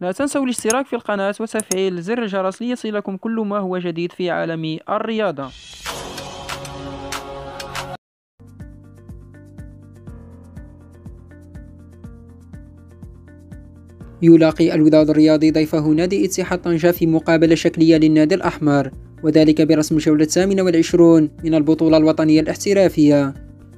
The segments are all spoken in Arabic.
لا تنسوا الاشتراك في القناة وتفعيل زر الجرس ليصلكم كل ما هو جديد في عالم الرياضة. يلاقي الوداد الرياضي ضيفه نادي اتحاد طنجة في مقابلة شكلية للنادي الأحمر وذلك برسم الجولة الثامنة والعشرون من البطولة الوطنية الاحترافية.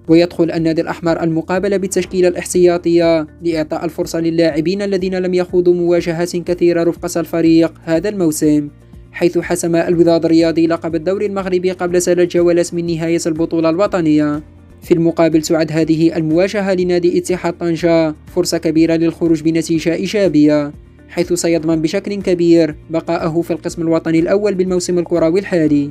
ويدخل النادي الأحمر المقابلة بالتشكيلة الاحتياطية لإعطاء الفرصة للاعبين الذين لم يخوضوا مواجهات كثيرة رفقة الفريق هذا الموسم حيث حسم الوداد الرياضي لقب الدوري المغربي قبل ثلاث جولات من نهاية البطولة الوطنية. في المقابل تعد هذه المواجهة لنادي اتحاد طنجة فرصة كبيرة للخروج بنتيجة إيجابية حيث سيضمن بشكل كبير بقاءه في القسم الوطني الأول بالموسم الكروي الحالي.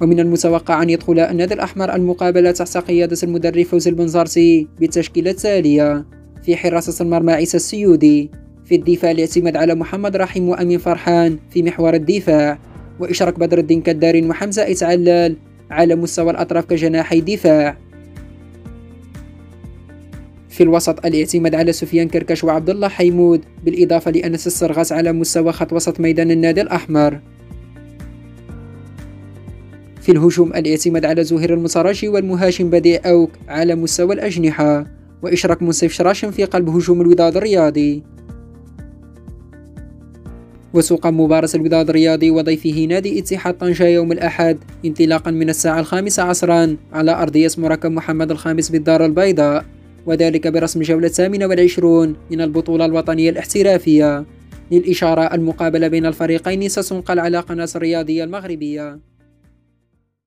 ومن المتوقع أن يدخل النادي الأحمر المقابلة تحت قيادة المدرب فوزي البنزرتي بالتشكيلة التالية. في حراسة المرمى عيسى السيودي. في الدفاع الاعتماد على محمد رحيم وأمين فرحان في محور الدفاع. وإشراك بدر الدين كدار وحمزة إتعلال على مستوى الأطراف كجناحي دفاع في الوسط الاعتماد على سفيان كركش وعبد الله حيمود بالإضافة لأنس السرغاس على مستوى خط وسط ميدان النادي الأحمر. في الهجوم الاعتماد على زهير المسرجي والمهاجم بديع أوك على مستوى الأجنحة وإشراك منصف شراشم في قلب هجوم الوداد الرياضي. وسوق مباراة الوداد الرياضي وضيفه نادي اتحاد طنجة يوم الأحد انطلاقا من الساعة الخامسة عصرا على أرضية مركب محمد الخامس بالدار البيضاء وذلك برسم الجولة الثامنة والعشرون من البطولة الوطنية الاحترافية. للإشارة المقابلة بين الفريقين ستنقل على قناة الرياضية المغربية.